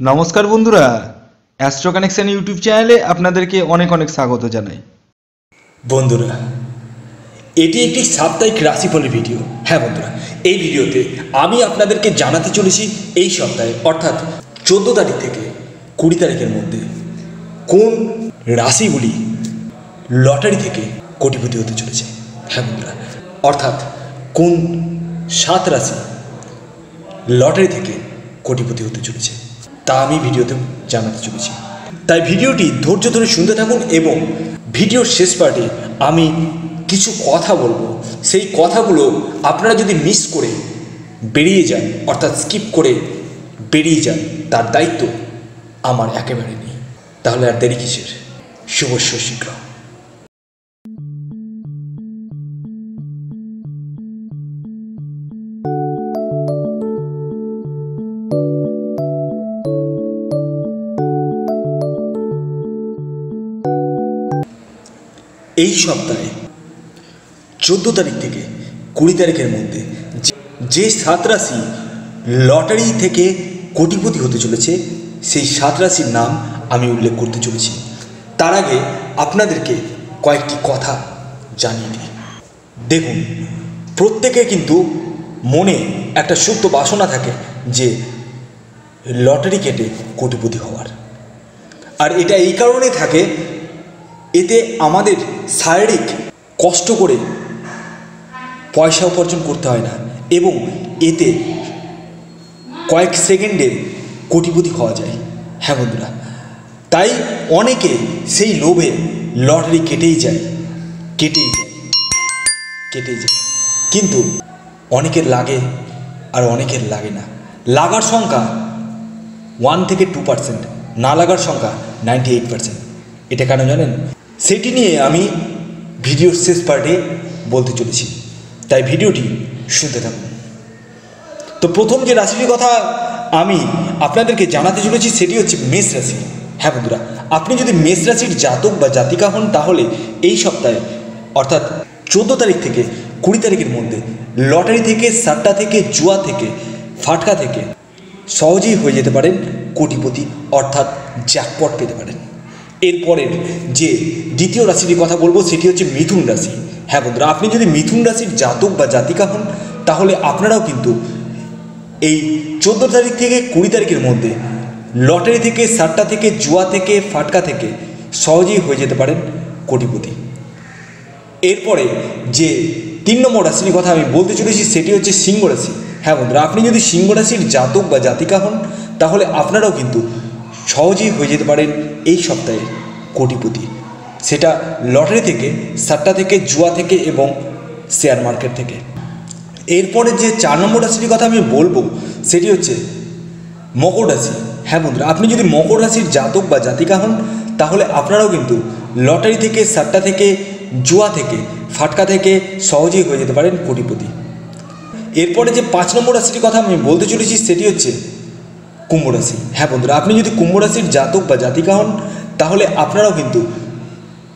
নমস্কার বন্ধুরা astro connection YouTube চ্যানেলে আপনাদেরকে অনেক অনেক স্বাগত জানাই। বন্ধুরা, এটি একটি সাপ্তাহিক রাশিফলের ভিডিও। হ্যাঁ বন্ধুরা, এই ভিডিওতে আমি আপনাদেরকে জানাতে চলেছি এই সপ্তাহে, অর্থাৎ চোদ্দ তারিখ থেকে কুড়ি তারিখের মধ্যে কোন রাশিগুলি লটারি থেকে কোটিপতি হতে চলেছে। হ্যাঁ বন্ধুরা, অর্থাৎ কোন সাত রাশি লটারি থেকে কোটিপতি হতে চলেছে। তা আমি ভিডিওতে জানাতে চলেছি। তাই ভিডিওটি ধৈর্য ধরে শুনতে থাকুন এবং ভিডিওর শেষ পার্টে আমি কিছু কথা বলব। সেই কথাগুলো আপনারা যদি মিস করে বেরিয়ে যান, অর্থাৎ স্কিপ করে বেরিয়ে যান, তার দায়িত্ব আমার একেবারে নেই। তাহলে আর দেরি কিসের? শুভ শীঘ্র এই সপ্তাহে চোদ্দ তারিখ থেকে কুড়ি তারিখের মধ্যে যে- সাত রাশি লটারি থেকে কোটিপতি হতে চলেছে, সেই সাত রাশির নাম আমি উল্লেখ করতে চলেছি। তার আগে আপনাদেরকে কয়েকটি কথা জানিয়ে দিই। দেখুন, প্রত্যেকে কিন্তু মনে একটা সুপ্ত বাসনা থাকে যে লটারি কেটে কোটিপতি হওয়ার। আর এটা এই কারণে থাকে এতে আমাদের শারীরিক কষ্ট করে পয়সা উপার্জন করতে হয় না এবং এতে কয়েক সেকেন্ডে কোটিপতি হওয়া যায়। হ্যাঁ বন্ধুরা, তাই অনেকে সেই লোভে লটারি কেটেই যায় কেটেই যায় কেটেই যায়। কিন্তু অনেকের লাগে আর অনেকের লাগে না। লাগার সংখ্যা ওয়ান থেকে টু পার্সেন্ট না লাগার সংখ্যা নাইনটি এইট পার্সেন্ট এটা কেন জানেন? সেটি নিয়ে আমি ভিডিওর শেষ পার্টে বলতে চলেছি। তাই ভিডিওটি শুনতে থাকুন। তো প্রথম যে রাশিটির কথা আমি আপনাদেরকে জানাতে চলেছি, সেটি হচ্ছে মেষ রাশি। হ্যাঁ বন্ধুরা, আপনি যদি মেষ রাশির জাতক বা জাতিকা হন, তাহলে এই সপ্তাহে, অর্থাৎ চোদ্দ তারিখ থেকে কুড়ি তারিখের মধ্যে, লটারি থেকে সাট্টা থেকে, জুয়া থেকে, ফাটকা থেকে সহজেই হয়ে যেতে পারেন কোটিপতি, অর্থাৎ জ্যাকপট পেতে পারেন। এরপরের যে দ্বিতীয় রাশিটির কথা বলব, সেটি হচ্ছে মিথুন রাশি। হ্যাঁ বন্ধুরা, আপনি যদি মিথুন রাশির জাতক বা জাতিকা হন, তাহলে আপনারাও কিন্তু এই চোদ্দ তারিখ থেকে কুড়ি তারিখের মধ্যে লটারি থেকে সাট্টা থেকে, জুয়া থেকে, ফাটকা থেকে সহজেই হয়ে যেতে পারেন কোটিপতি। এরপরে যে তিন নম্বর রাশির কথা আমি বলতে চলেছি, সেটি হচ্ছে সিংহ রাশি। হ্যাঁ বন্ধুরা, আপনি যদি সিংহ রাশির জাতক বা জাতিকা হন, তাহলে আপনারাও কিন্তু সহজেই হয়ে যেতে পারেন এই সপ্তাহে কোটিপতি। সেটা লটারি থেকে সাট্টা থেকে, জুয়া থেকে এবং শেয়ার মার্কেট থেকে। এরপরে যে চার নম্বর রাশির কথা আমি বলব, সেটি হচ্ছে মকর রাশি। হ্যাঁ বন্ধুরা, আপনি যদি মকর রাশির জাতক বা জাতিকা হন, তাহলে আপনারাও কিন্তু লটারি থেকে সাট্টা থেকে, জুয়া থেকে, ফাটকা থেকে সহজেই হয়ে যেতে পারেন কোটিপতি। এরপরে যে পাঁচ নম্বর রাশিটির কথা আমি বলতে চলেছি, সেটি হচ্ছে কুম্ভ রাশি হ্যাঁ বন্ধুরা, আপনি যদি কুম্ভ রাশির জাতক বা জাতিকা হন, তাহলে আপনারাও কিন্তু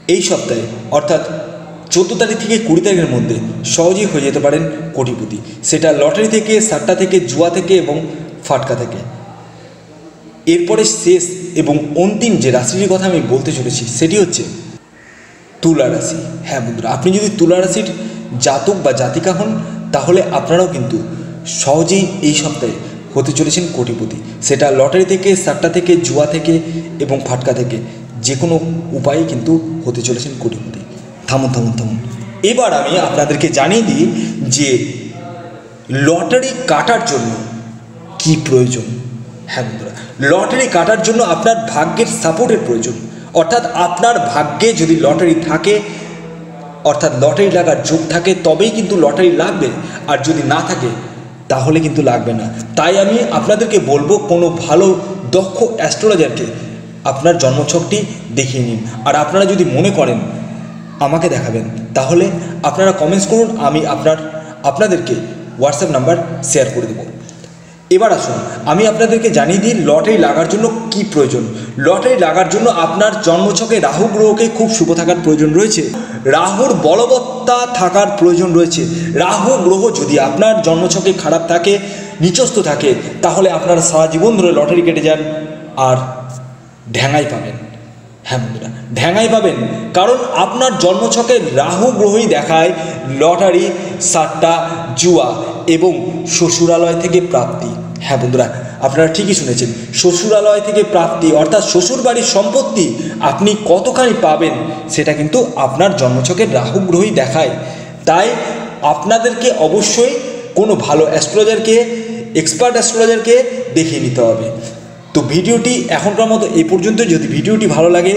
এই সপ্তাহে, অর্থাৎ চোদ্দ তারিখ থেকে কুড়ি তারিখের মধ্যে সহজেই হয়ে যেতে পারেন কোটিপতি। সেটা লটারি থেকে, সাট্টা থেকে, জুয়া থেকে এবং ফাটকা থেকে। এরপরে শেষ এবং অন্তিম যে রাশিটির কথা আমি বলতে চলেছি, সেটি হচ্ছে তুলা রাশি। হ্যাঁ বন্ধুরা, আপনি যদি তুলা রাশির জাতক বা জাতিকা হন, তাহলে আপনারাও কিন্তু সহজেই এই সপ্তাহে হতে চলেছেন কোটিপতি। সেটা লটারি থেকে সাট্টা থেকে, জুয়া থেকে এবং ফাটকা থেকে যে কোনো উপায়ে কিন্তু হতে চলেছেন কোটিপতি। থামুন থামুন থামুন। এবার আমি আপনাদেরকে জানিয়ে দিই যে লটারি কাটার জন্য কি প্রয়োজন? হ্যাঁ বন্ধুরা, লটারি কাটার জন্য আপনার ভাগ্যের সাপোর্টের প্রয়োজন। অর্থাৎ আপনার ভাগ্যে যদি লটারি থাকে, অর্থাৎ লটারি লাগার যোগ থাকে, তবেই কিন্তু লটারি লাগবে। আর যদি না থাকে তাহলে কিন্তু লাগবে না। তাই আমি আপনাদেরকে বলব, কোনো ভালো, দক্ষ অ্যাস্ট্রোলজারকে আপনার জন্মছকটি দেখিয়ে নিন। আর আপনারা যদি মনে করেন, আমাকে দেখাবেন, তাহলে আপনারা কমেন্টস করুন, আমি আপনার, আপনাদেরকে হোয়াটসঅ্যাপ নাম্বার শেয়ার করে দেবো। এবার আসুন, আমি আপনাদেরকে জানিয়ে দিই লটারি লাগার জন্য কি প্রয়োজন? লটারি লাগার জন্য আপনার জন্মছকে রাহু গ্রহকে খুব শুভ থাকার প্রয়োজন রয়েছে। রাহুর বলবত্তা থাকার প্রয়োজন রয়েছে। রাহু গ্রহ যদি আপনার জন্মছকে খারাপ থাকে, নিচস্থ থাকে, তাহলে আপনার সারা জীবন ধরে লটারি কেটে যান আর ঢ্যাঙাই পাবেন। হ্যাঁ বন্ধুরা, ঢ্যাঙাই পাবেন। কারণ আপনার জন্মছকে রাহু গ্রহই দেখায় লটারি সাট্টা জুয়া এবং শ্বশুরালয় থেকে প্রাপ্তি। হ্যাঁ বন্ধুরা আপনারা ঠিকই শুনেছেন, শ্বশুরালয় থেকে প্রাপ্তি অর্থাৎ শ্বশুর বাড়ির সম্পত্তি আপনি কতখানি পাবেন সেটা কিন্তু আপনার জন্মছকের রাহু গ্রহই দেখায়। তাই আপনাদেরকে অবশ্যই কোনো ভালো অ্যাস্ট্রোলজারকে, এক্সপার্ট অ্যাস্ট্রোলজারকে দেখিয়ে নিতে হবে। তো ভিডিওটি এখনকার মতো এই পর্যন্ত। যদি ভিডিওটি ভালো লাগে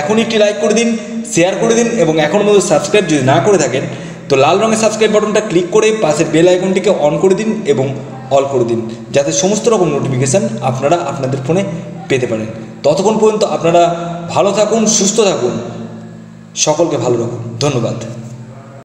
এখন একটি লাইক করে দিন, শেয়ার করে দিন এবং এখন মতো সাবস্ক্রাইব যদি না করে থাকেন, তো লাল রঙের সাবস্ক্রাইব বাটনটা ক্লিক করে পাশের বেল আইকনটিকে অন করে দিন এবং অল করে দিন। যাতে সমস্ত রকম নোটিফিকেশান আপনারা আপনাদের ফোনে পেতে পারেন। ততক্ষণ পর্যন্ত আপনারা ভালো থাকুন, সুস্থ থাকুন। সকলকে ভালো রাখুন। ধন্যবাদ।